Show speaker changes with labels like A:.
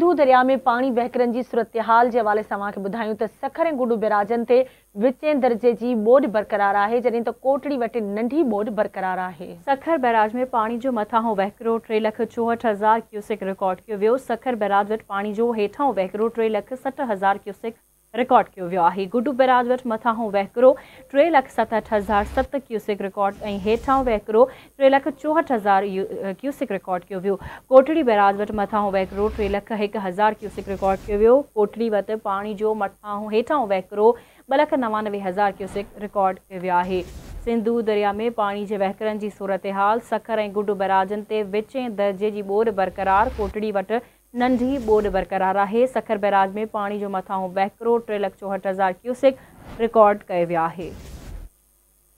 A: सिंधू दरिया में पाणी वहकरनि जी सूरत हाल जे हवाले सां तव्हांखे त सखर ऐं गुडू बैराजनि ते विचें दर्जे जी बोड बरक़रार आहे, जॾहिं त कोटड़ी वटि नंढी बोड बरक़रार आहे।
B: सखर बैराज में पाणी जो मथां वहकिरो टे लख चोहठि हज़ार क्यूसिक रिकॉर्ड कयो सखर बैराज वटि पाणी जो हेठां वहकिरो टे लख सठ हज़ार क्यूसिक रिकॉर्ड कयो वियो गुडू बैराज वटि मथां वहकिरो टे लख सतहठि हज़ार सत क्यूसिक रिकॉर्ड ऐं हेठां टे लख चोहठि हज़ार क्यूसिक रिकॉर्ड कयो कोटड़ी बैराज वटि मथां वहकिरो टे लख हिकु हज़ार क्यूसिक रिकॉर्ड कयो कोटड़ी वटि पाणी जो मथां हेठां वहकिरो ॿ लख नवानवे हज़ार क्यूसिक रिकॉर्ड कयो वियो आहे सिंधू दरिया में पाणी जे वहकरनि जी सूरत हाल सखर ऐं गुडू बैराजनि ते विचें दर्जे जी ॿोॾि बरक़रार कोटड़ी वटि नंढी बोड बरक़रार है सखर बैराज में पानी जो मथां बहकरो टे लख चोहठि हज़ार क्यूसिक रिकॉर्ड कयो वियो